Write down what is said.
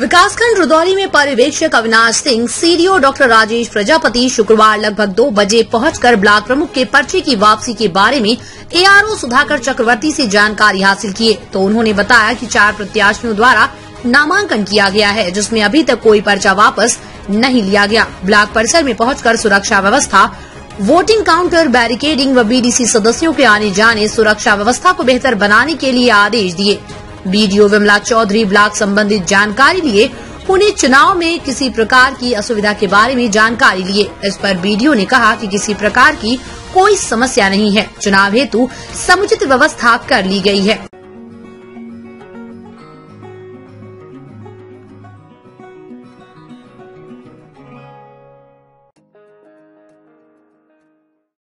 विकासखंड रुदौली में पर्यवेक्षक अविनाश सिंह, सीडीओ डॉक्टर राजेश प्रजापति शुक्रवार लगभग दो बजे पहुंचकर ब्लॉक प्रमुख के पर्चे की वापसी के बारे में एआरओ सुधाकर चक्रवर्ती से जानकारी हासिल किए तो उन्होंने बताया कि चार प्रत्याशियों द्वारा नामांकन किया गया है, जिसमें अभी तक कोई पर्चा वापस नहीं लिया गया। ब्लॉक परिसर में पहुंचकर सुरक्षा व्यवस्था, वोटिंग काउंटर, बैरिकेडिंग व बीडीसी सदस्यों के आने जाने सुरक्षा व्यवस्था को बेहतर बनाने के लिए आदेश दिए। बीडीओ विमला चौधरी ब्लॉक संबंधित जानकारी लिए, उन्हें चुनाव में किसी प्रकार की असुविधा के बारे में जानकारी लिए। इस पर बीडीओ ने कहा कि किसी प्रकार की कोई समस्या नहीं है। चुनाव हेतु समुचित व्यवस्था कर ली गई है।